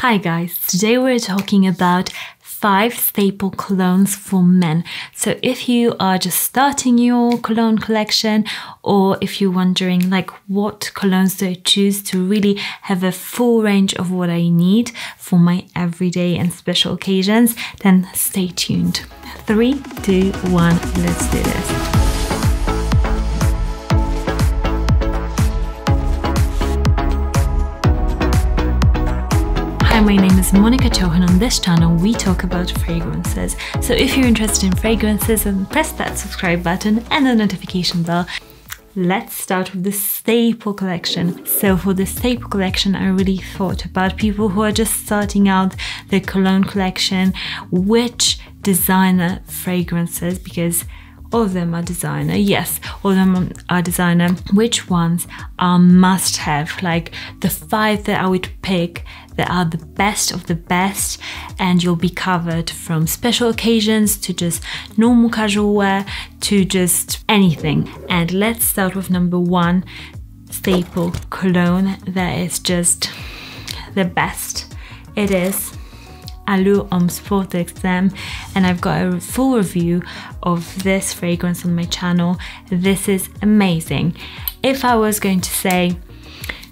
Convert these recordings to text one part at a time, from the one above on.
Hi guys, today we're talking about five staple colognes for men. So if you are just starting your cologne collection or if you're wondering like what colognes do I choose to really have a full range of what I need for my everyday and special occasions, then stay tuned. Three, two, one, let's do this. Hi, my name is Monika Cioch. On this channel, we talk about fragrances. So if you're interested in fragrances, then press that subscribe button and the notification bell. Let's start with the staple collection. So for the staple collection, I really thought about people who are just starting out their cologne collection, which designer fragrances, because all of them are designer yes all of them are designer which ones are must have like the five that i would pick that are the best of the best and you'll be covered from special occasions to just normal casual wear to just anything and let's start with number one staple cologne that is just the best it is Allure Homme Sport Extreme and I've got a full review of this fragrance on my channel. This is amazing. If I was going to say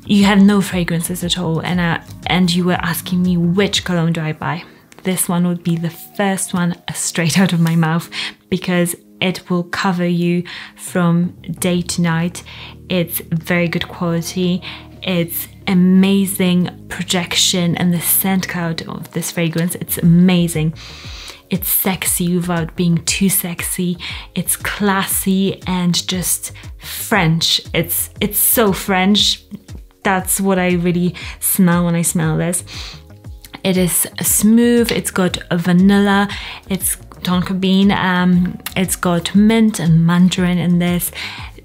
you have no fragrances at all and, uh, and you were asking me which cologne do I buy, this one would be the first one straight out of my mouth because it will cover you from day to night. It's very good quality. It's amazing projection and the scent cloud of this fragrance. It's amazing. It's sexy without being too sexy. It's classy and just French. It's it's so French. That's what I really smell when I smell this. It is smooth. It's got vanilla. It's tonka bean. Um, it's got mint and mandarin in this.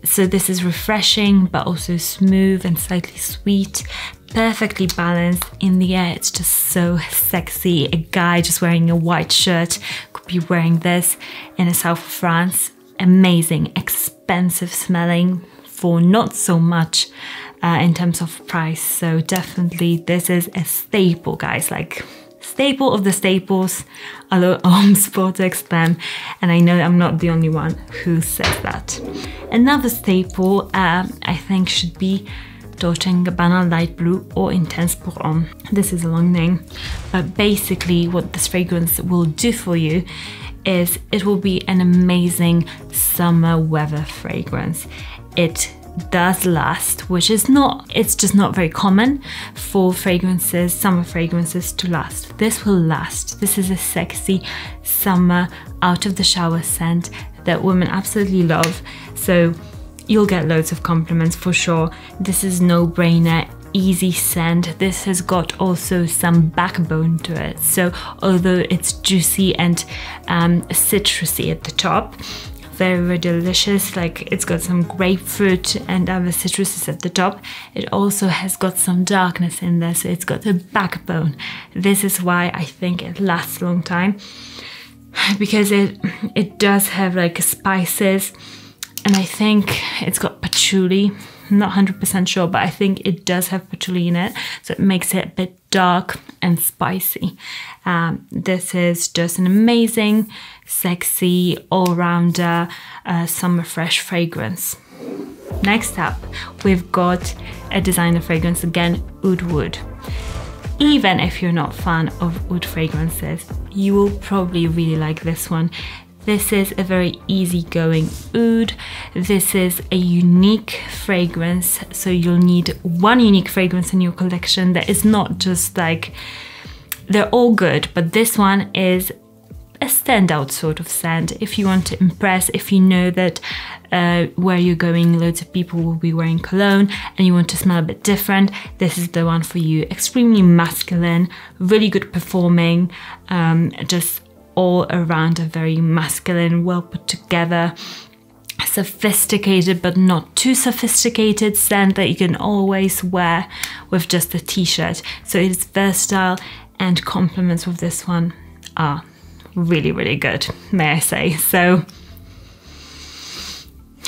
So this is refreshing, but also smooth and slightly sweet, perfectly balanced. In the air, it's just so sexy. A guy just wearing a white shirt could be wearing this in the south of France. Amazing, expensive smelling for not so much uh, in terms of price. So definitely this is a staple, guys. Like staple of the staples, although on Sport Extreme, and I know I'm not the only one who says that. Another staple uh, I think should be Dolce & Gabbana Light Blue Eau Intense Pour. This is a long name, but basically what this fragrance will do for you is it will be an amazing summer weather fragrance. It does last, which is not, it's just not very common for fragrances, summer fragrances to last. This will last. This is a sexy summer out of the shower scent that women absolutely love. So you'll get loads of compliments for sure. This is no brainer easy scent. This has got also some backbone to it. So although it's juicy and um, citrusy at the top, very, delicious. Like it's got some grapefruit and other citruses at the top. It also has got some darkness in there, so it's got a backbone. This is why I think it lasts a long time because it it does have like spices and I think it's got patchouli. I'm not 100% sure, but I think it does have patchouli in it, so it makes it a bit dark and spicy. Um, this is just an amazing, sexy, all-rounder uh, summer fresh fragrance. Next up, we've got a designer fragrance again, Oud Wood. Even if you're not fan of oud fragrances, you will probably really like this one. This is a very easygoing oud. This is a unique fragrance, so you'll need one unique fragrance in your collection that is not just like, they're all good, but this one is a standout sort of scent if you want to impress, if you know that uh, where you're going, loads of people will be wearing cologne and you want to smell a bit different, this is the one for you. Extremely masculine, really good performing, um, just all around a very masculine, well put together, sophisticated but not too sophisticated scent that you can always wear with just a t-shirt. So it's versatile and compliments with this one are really, really good, may I say. So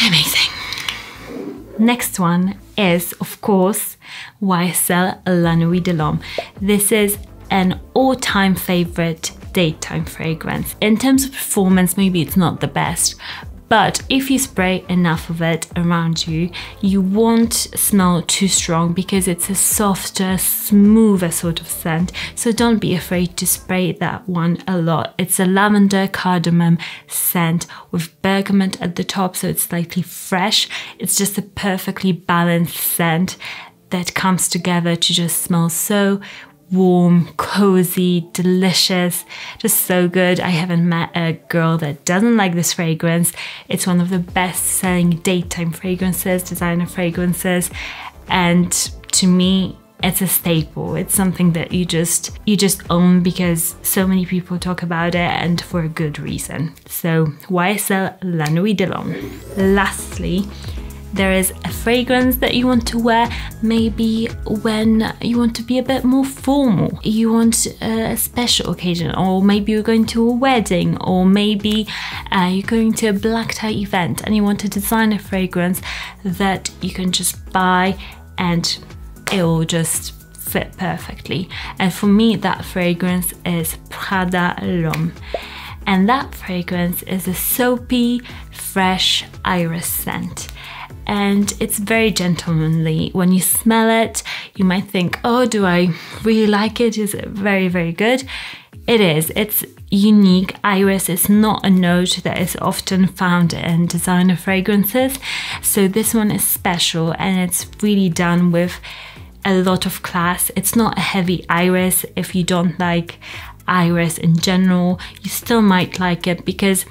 amazing. Next one is, of course, YSL La Nuit de l'Homme. This is an all-time favorite daytime fragrance. In terms of performance, maybe it's not the best, but if you spray enough of it around you, you won't smell too strong because it's a softer, smoother sort of scent. So don't be afraid to spray that one a lot. It's a lavender cardamom scent with bergamot at the top, so it's slightly fresh. It's just a perfectly balanced scent that comes together to just smell so warm, cozy, delicious, just so good. I haven't met a girl that doesn't like this fragrance. It's one of the best selling daytime fragrances, designer fragrances, and to me, it's a staple. It's something that you just you just own because so many people talk about it and for a good reason. So YSL La Nuit de l'Homme. Lastly, there is a fragrance that you want to wear maybe when you want to be a bit more formal. You want a special occasion, or maybe you're going to a wedding, or maybe uh, you're going to a black tie event and you want to design a fragrance that you can just buy and it will just fit perfectly. And for me, that fragrance is Prada L'Homme. And that fragrance is a soapy, fresh iris scent and it's very gentlemanly. When you smell it, you might think, oh, do I really like it? Is it very, very good? It is. It's unique. Iris is not a note that is often found in designer fragrances. So this one is special and it's really done with a lot of class. It's not a heavy iris. If you don't like iris in general, you still might like it because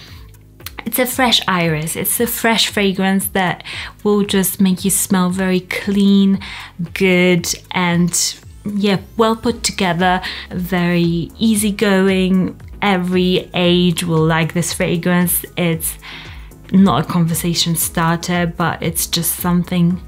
it's a fresh iris, it's a fresh fragrance that will just make you smell very clean, good, and yeah, well put together, very easygoing. Every age will like this fragrance. It's not a conversation starter, but it's just something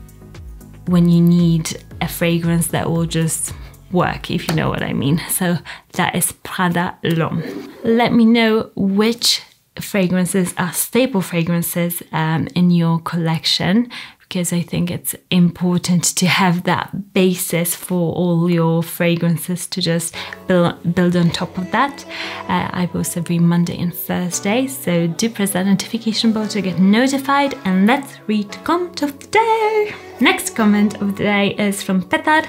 when you need a fragrance that will just work, if you know what I mean. So that is Prada L'Homme. Let me know which fragrances are staple fragrances um, in your collection because I think it's important to have that basis for all your fragrances to just build, build on top of that. Uh, I post every Monday and Thursday, so do press that notification bell to get notified and let's read comment of the day. Next comment of the day is from Petar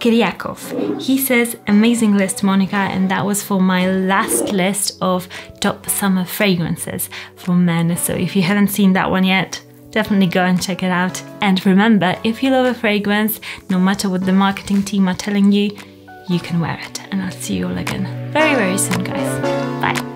Kiryakov. He says, amazing list, Monika, and that was for my last list of top summer fragrances for men. So if you haven't seen that one yet, definitely go and check it out. And remember, if you love a fragrance, no matter what the marketing team are telling you, you can wear it. And I'll see you all again very, very soon, guys. Bye.